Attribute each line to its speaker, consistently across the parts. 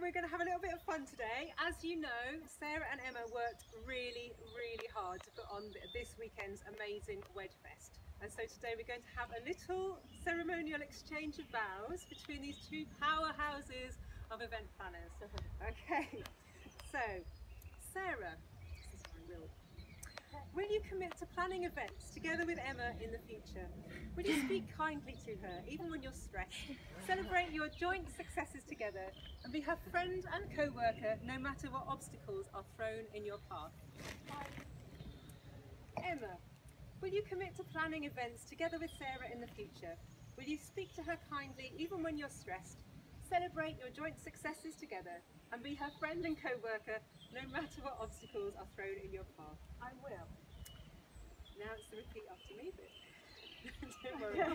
Speaker 1: we're going to have a little bit of fun today. As you know, Sara and Emma worked really, really hard to put on this weekend's amazing Wedfest. And so today we're going to have a little ceremonial exchange of vows between these two powerhouses of event planners. Okay, so Sara, this is my will. You commit to planning events together with Emma in the future? Will you speak kindly to her, even when you're stressed? Celebrate your joint successes together and be her friend and co-worker no matter what obstacles are thrown in your path. Emma, will you commit to planning events together with Sara in the future? Will you speak to her kindly even when you're stressed? Celebrate your joint successes together and be her friend and co-worker no matter what obstacles are thrown in your path.
Speaker 2: I will.
Speaker 1: The repeat after me bit. Don't worry. so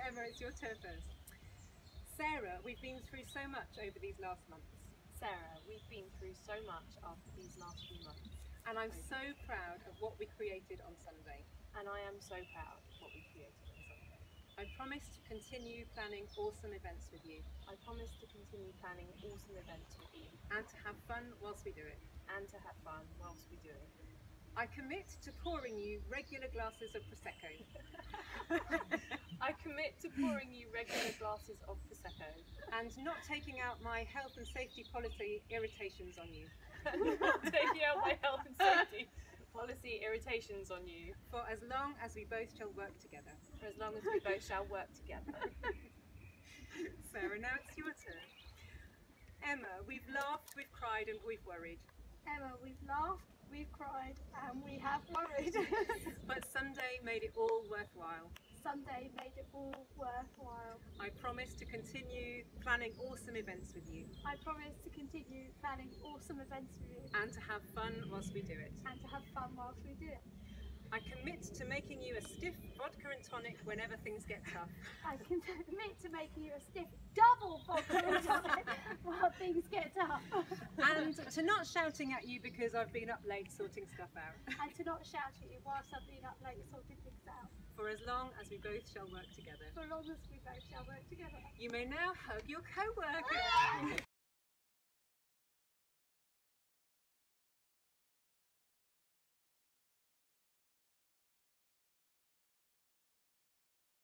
Speaker 1: Emma, it's your turn first. Sara, we've been through so much over these last months.
Speaker 2: Sara, we've been through so much after these last few months.
Speaker 1: And I'm so proud of what we created on Sunday.
Speaker 2: And I am so proud of what we created on Sunday.
Speaker 1: I promise to continue planning awesome events with you.
Speaker 2: I promise to continue planning awesome events with you.
Speaker 1: And to have fun whilst we do it.
Speaker 2: And to have fun whilst we do it.
Speaker 1: I commit to pouring you regular glasses of Prosecco.
Speaker 2: I commit to pouring you regular glasses of Prosecco.
Speaker 1: And not taking out my health and safety policy irritations on you.
Speaker 2: not taking out my health and safety policy irritations on you.
Speaker 1: For as long as we both shall work together.
Speaker 2: For as long as we both shall work together.
Speaker 1: Sara, now it's your turn. Emma, we've laughed, we've cried and we've worried.
Speaker 3: Emma, we've laughed, we've cried and we have worried.
Speaker 1: but Sunday made it all worthwhile.
Speaker 3: Sunday made it all worthwhile.
Speaker 1: I promise to continue planning awesome events with you.
Speaker 3: I promise to continue planning awesome events with you.
Speaker 1: And to have fun whilst we do it.
Speaker 3: And to have fun whilst we do it.
Speaker 1: I commit to making you a stiff vodka and tonic whenever things get tough.
Speaker 3: I commit to making you a stiff double vodka and tonic while things get tough.
Speaker 1: And to not shouting at you because I've been up late sorting stuff out.
Speaker 3: And to not shout at you whilst I've been up late sorting things out.
Speaker 1: For as long as we both shall work together.
Speaker 3: For as long as we both shall work together.
Speaker 1: You may now hug your co-worker. Ah!